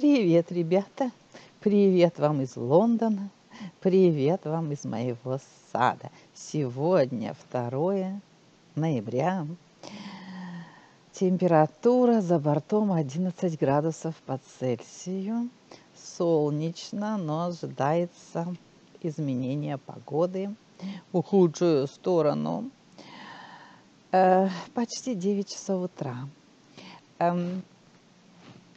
Привет, ребята! Привет вам из Лондона! Привет вам из моего сада! Сегодня 2 ноября. Температура за бортом 11 градусов по Цельсию. Солнечно, но ожидается изменение погоды в худшую сторону. Э, почти 9 часов утра. Эм,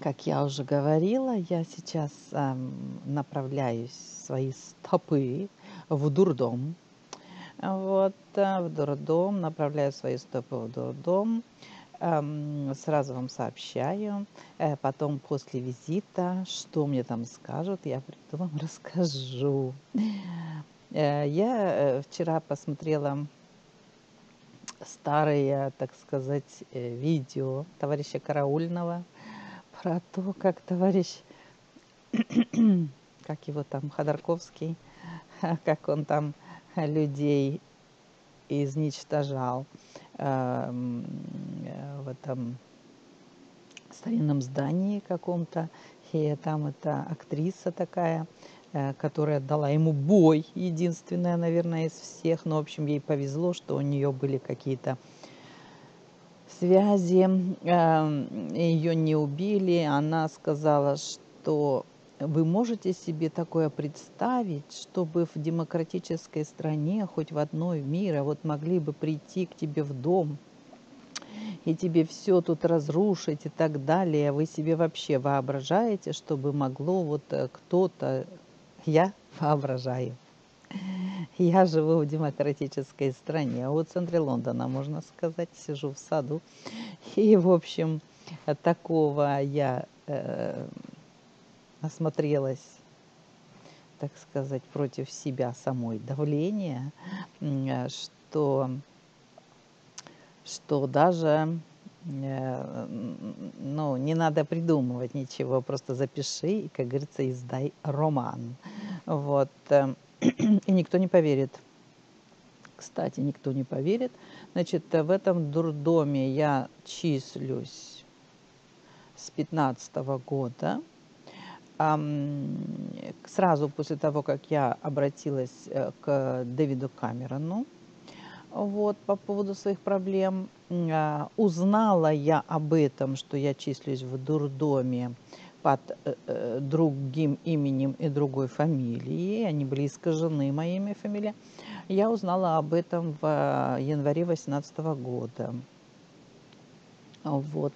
как я уже говорила, я сейчас эм, направляюсь свои стопы в дурдом. Вот, э, в дурдом, направляю свои стопы в дурдом. Эм, сразу вам сообщаю. Э, потом после визита, что мне там скажут, я приду вам расскажу. Э, я э, вчера посмотрела старые, так сказать, э, видео товарища Караульного – про то, как товарищ, как его там, Ходорковский, как он там людей изничтожал эм, э, в этом старинном здании каком-то. И там эта актриса такая, э, которая дала ему бой, единственная, наверное, из всех. Но, в общем, ей повезло, что у нее были какие-то связи, эм, ее не убили. Она сказала, что вы можете себе такое представить, чтобы в демократической стране, хоть в одной мира, вот могли бы прийти к тебе в дом и тебе все тут разрушить и так далее. Вы себе вообще воображаете, чтобы могло вот э, кто-то, я воображаю, я живу в демократической стране, а вот в центре Лондона, можно сказать, сижу в саду. И, в общем, такого я э, осмотрелась, так сказать, против себя самой давления, что, что даже э, ну, не надо придумывать ничего, просто запиши как говорится, издай роман. Вот. Э, и никто не поверит. Кстати, никто не поверит. Значит, в этом дурдоме я числюсь с 15 -го года. Сразу после того, как я обратилась э, к Дэвиду Камерону вот, по поводу своих проблем, узнала я об этом, что я числюсь в дурдоме под э, э, другим именем и другой фамилией, они были искажены моими фамилиями, я узнала об этом в январе 2018 года. Вот.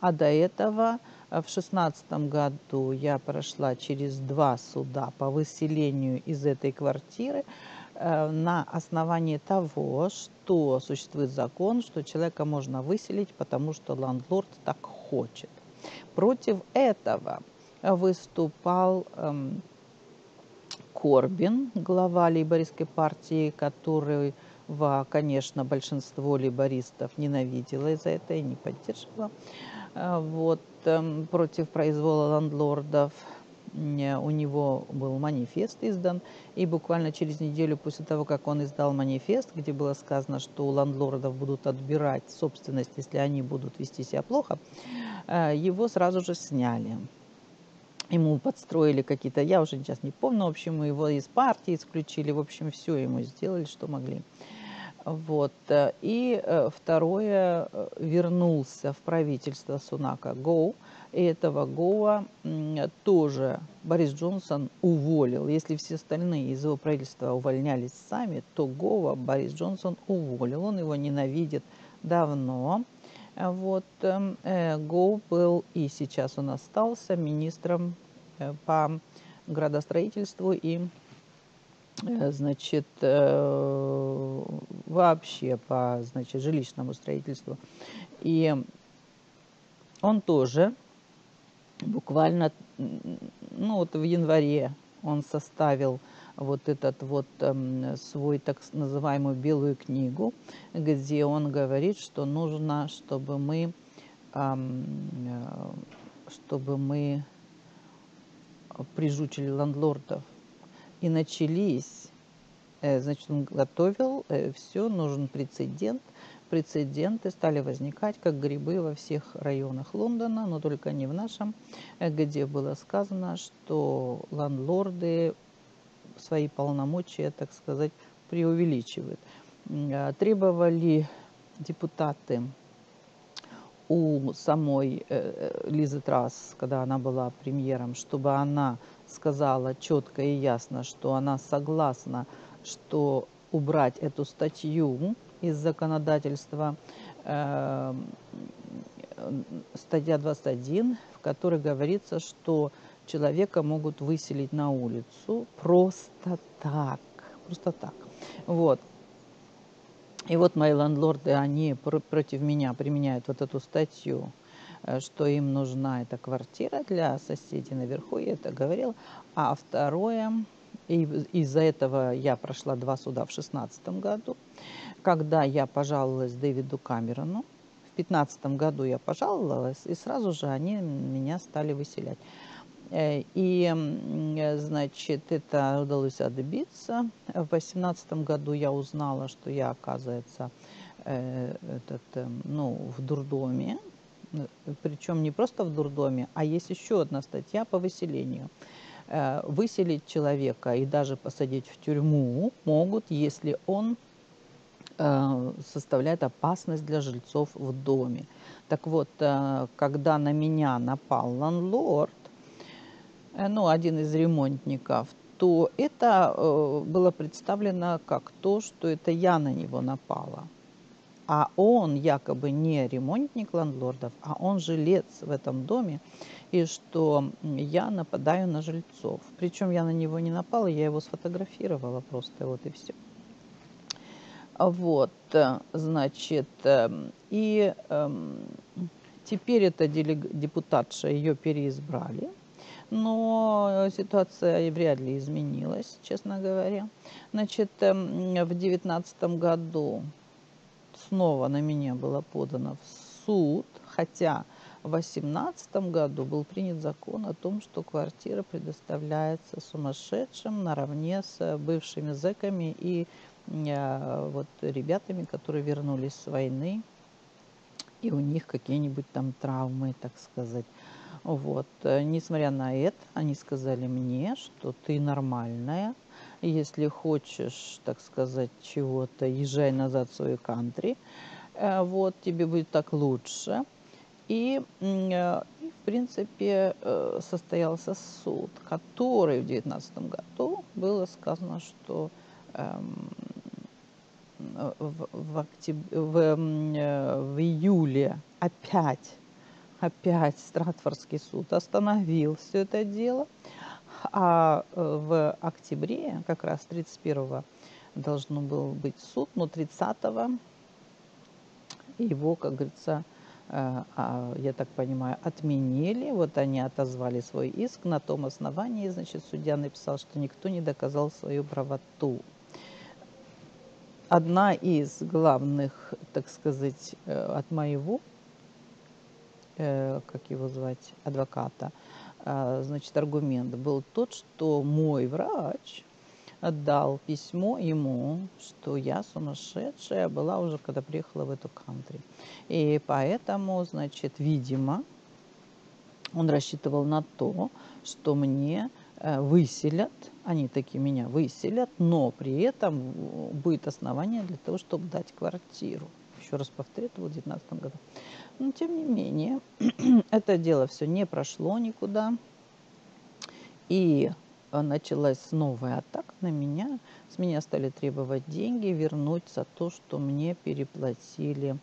А до этого в 2016 году я прошла через два суда по выселению из этой квартиры э, на основании того, что существует закон, что человека можно выселить, потому что ландлорд так хочет. Против этого выступал эм, Корбин, глава лейбористской партии, который, конечно, большинство лейбористов ненавидело из-за этого и не поддерживало. Э, вот, эм, против произвола ландлордов у него был манифест издан, и буквально через неделю после того, как он издал манифест, где было сказано, что у ландлордов будут отбирать собственность, если они будут вести себя плохо, э, его сразу же сняли. Ему подстроили какие-то, я уже сейчас не помню, в общем, его из партии исключили, в общем, все ему сделали, что могли. Вот. Э, и э, второе, вернулся в правительство Сунака Гоу, этого Гоа тоже Борис Джонсон уволил. Если все остальные из его правительства увольнялись сами, то Гоа Борис Джонсон уволил. Он его ненавидит давно. Вот эм, э, Гоу был и сейчас он остался министром э, по градостроительству и э, значит, вообще по значит, жилищному строительству. И он тоже буквально, ну вот в январе он составил вот этот вот э, свой так называемую белую книгу, где он говорит, что нужно, чтобы мы, э, чтобы мы прижучили ландлордов. И начались, э, значит, он готовил э, все, нужен прецедент, прецеденты стали возникать, как грибы во всех районах Лондона, но только не в нашем, где было сказано, что ландлорды свои полномочия, так сказать, преувеличивают. А, требовали депутаты у самой э, э, Лизы Трасс, когда она была премьером, чтобы она сказала четко и ясно, что она согласна, что убрать эту статью из законодательства, э, статья 21, в которой говорится, что человека могут выселить на улицу просто так, просто так. Вот. И вот мои лендлорды, они против меня применяют вот эту статью, э, что им нужна эта квартира для соседей наверху, я это говорила. А второе, и из-за этого я прошла два суда в 2016 году, когда я пожаловалась Дэвиду Камерону. В 2015 году я пожаловалась, и сразу же они меня стали выселять. Э, и, значит, это удалось добиться. В 2018 году я узнала, что я, оказывается, э, этот, э, ну, в дурдоме. Причем не просто в дурдоме, а есть еще одна статья по выселению. Выселить человека и даже посадить в тюрьму могут, если он составляет опасность для жильцов в доме. Так вот, когда на меня напал ландлорд, Э, ну, один из ремонтников, то это э, было представлено как то, что это я на него напала. А он якобы не ремонтник ландлордов, а он жилец в этом доме, и что я нападаю на жильцов. Причем я на него не напала, я его сфотографировала просто, вот и все. Вот, э, значит, и эм, теперь эта депутатша, ее переизбрали но ситуация вряд ли изменилась, честно говоря. Значит, эм, в девятнадцатом году снова на меня было подано в суд, хотя в 2018 году был принят закон о том, что квартира предоставляется сумасшедшим наравне с бывшими зэками и э, вот ребятами, которые вернулись с войны, и у них какие-нибудь там травмы, так сказать. Вот. Э, несмотря на это, они сказали мне, что ты нормальная. Если хочешь, так сказать, чего-то, езжай назад в свою кантри. Э, вот, тебе будет так лучше. И, э, в принципе, состоялся суд, который в 2019 году было сказано, что эм, в, в, октяб... в, в июле опять опять Стратфордский суд остановил все это дело. А э, в октябре, как раз 31-го, должно был быть суд, но 30-го его, как говорится, э, а, я так понимаю, отменили. Вот они отозвали свой иск. На том основании, значит, судья написал, что никто не доказал свою правоту. Одна из главных, так сказать, э, от моего как его звать, адвоката, значит, аргумент был тот, что мой врач отдал письмо ему, что я сумасшедшая была уже, когда приехала в эту кантри. И поэтому, значит, видимо, он рассчитывал на то, что мне э, выселят, они таки меня выселят, но при этом будет основание для того, чтобы дать квартиру. Еще раз повторю, это в 2019 году. Но тем не менее, это дело все не прошло никуда. И э, началась новая атака на меня. С меня стали требовать деньги, вернуть за то, что мне переплатили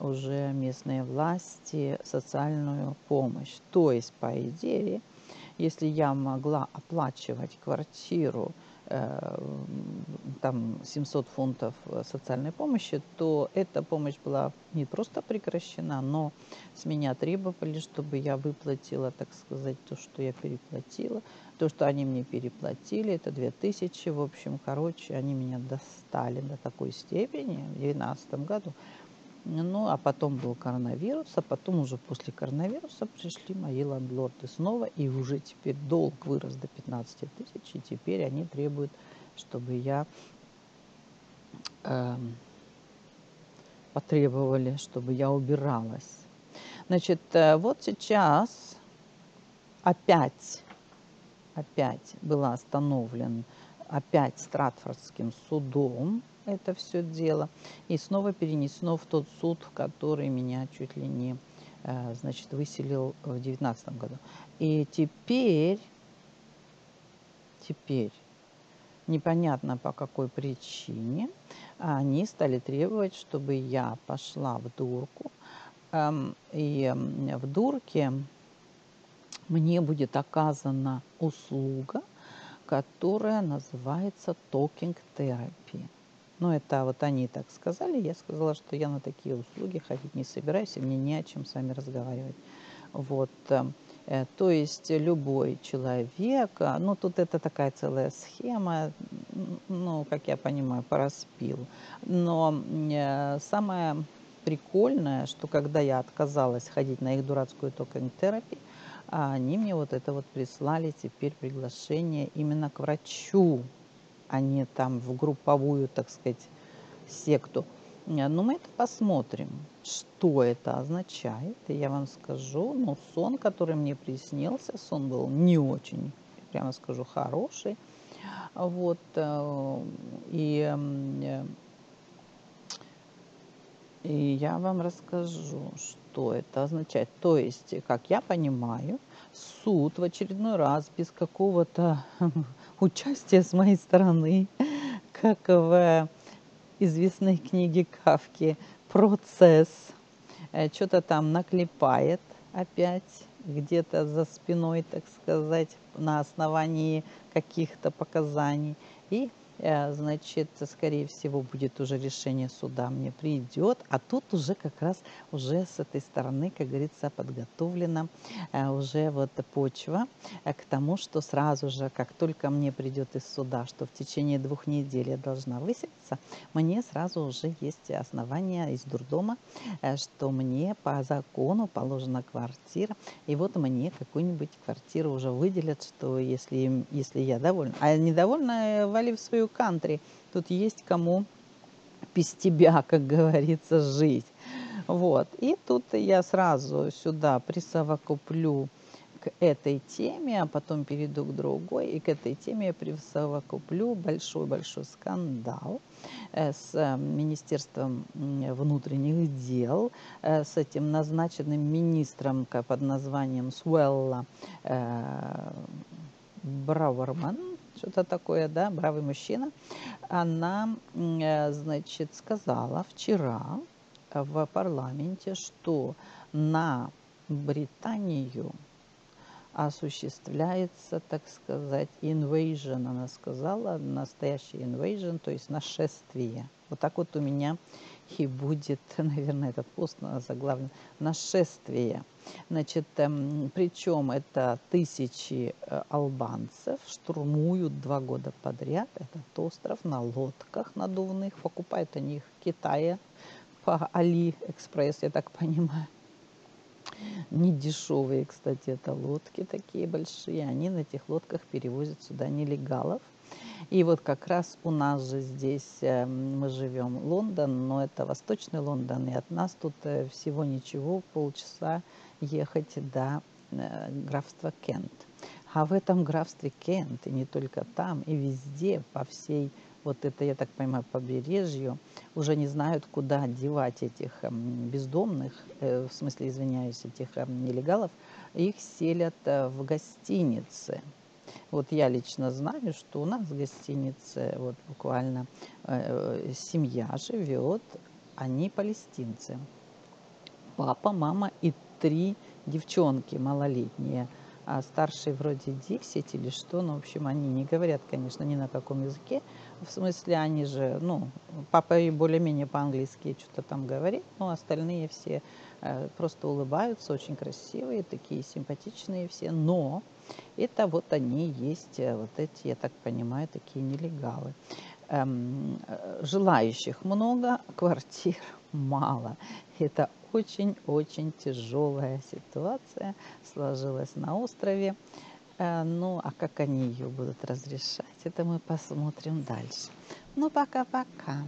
уже местные власти социальную помощь. То есть, по идее, если я могла оплачивать квартиру там 700 фунтов социальной помощи, то эта помощь была не просто прекращена, но с меня требовали, чтобы я выплатила, так сказать, то, что я переплатила, то, что они мне переплатили, это 2000, в общем, короче, они меня достали до такой степени в 2012 году, ну, а потом был коронавирус, а потом уже после коронавируса пришли мои лендлорды снова, и уже теперь долг вырос до 15 тысяч, и теперь они требуют, чтобы я э, потребовали, чтобы я убиралась. Значит, э, вот сейчас опять, опять было остановлен опять Стратфордским судом это все дело, и снова перенесено в тот суд, в который меня чуть ли не, э, значит, выселил в девятнадцатом году. И теперь, теперь, непонятно по какой причине, они стали требовать, чтобы я пошла в дурку, эм, и в дурке мне будет оказана услуга, которая называется talking therapy. Ну, это вот они так сказали. Я сказала, что я на такие услуги ходить не собираюсь, и мне не о чем с вами разговаривать. Вот. Э, то есть любой человек, а, ну тут это такая целая схема, ну, как я понимаю, по. Но э, самое прикольное, что когда я отказалась ходить на их дурацкую токинг-терапию, они мне вот это вот прислали теперь приглашение именно к врачу, а не там в групповую, так сказать, секту. Но ну, мы это посмотрим, что это означает. И я вам скажу, ну, сон, который мне приснился, сон был не очень, прямо скажу, хороший. Вот, э, и, э, и я вам расскажу, что это означает. То есть, как я понимаю, суд в очередной раз без какого-то участия с моей стороны, как в известной книге Кавки «Процесс», э, что-то там наклепает опять где-то за спиной, так сказать, на основании каких-то показаний. И значит, скорее всего, будет уже решение суда, мне придет, а тут уже как раз уже с этой стороны, как говорится, подготовлена э, уже вот почва э, к тому, что сразу же, как только мне придет из суда, что в течение двух недель я должна выселиться, мне сразу уже есть основания из дурдома, что мне по закону положена квартира, и вот мне какую-нибудь квартиру уже выделят, что если, если я довольна. А недовольна, вали в свою кантри. Тут есть кому без тебя, как говорится, жить. Вот. И тут я сразу сюда присовокуплю к этой теме, а потом перейду к другой. И к этой теме я присовокуплю большой-большой скандал э, с э, Министерством внутренних дел, э, с этим назначенным министром под названием Суэлла Брауэрман, что-то такое, да, бравый мужчина, она, значит, сказала вчера в парламенте, что на Британию осуществляется, так сказать, invasion, она сказала, настоящий invasion, то есть нашествие. Вот так вот у меня и будет, наверное, этот пост заглавлен «Нашествие». Значит, эм, причем это тысячи э, албанцев штурмуют два года подряд этот остров на лодках надувных. Покупают они их в Китае по Алиэкспресс, я так понимаю. Не дешевые, кстати, это лодки такие большие. Они на этих лодках перевозят сюда нелегалов – и вот как раз у нас же здесь э, мы живем Лондон, но это восточный Лондон, и от нас тут э, всего ничего, полчаса ехать до э, графства Кент. А в этом графстве Кент, и не только там, и везде, по всей вот это, я так понимаю, побережью, уже не знают, куда девать этих бездомных, в смысле, извиняюсь, этих нелегалов, их селят в гостиницы. Вот я лично знаю, что у нас в гостинице вот буквально э, семья живет, они палестинцы. Папа, мама и три девчонки малолетние. А старшие вроде 10 или что, ну, в общем, они не говорят, конечно, ни на каком языке. В смысле, они же, ну, папа и более-менее по-английски что-то там говорит, но остальные все э, просто улыбаются, очень красивые, такие симпатичные все, но это вот они есть, э, вот эти, я так понимаю, такие нелегалы. Эм, э, желающих много, квартир мало. Это очень-очень тяжелая ситуация сложилась на острове. Ну, а как они ее будут разрешать, это мы посмотрим дальше. Ну, пока-пока.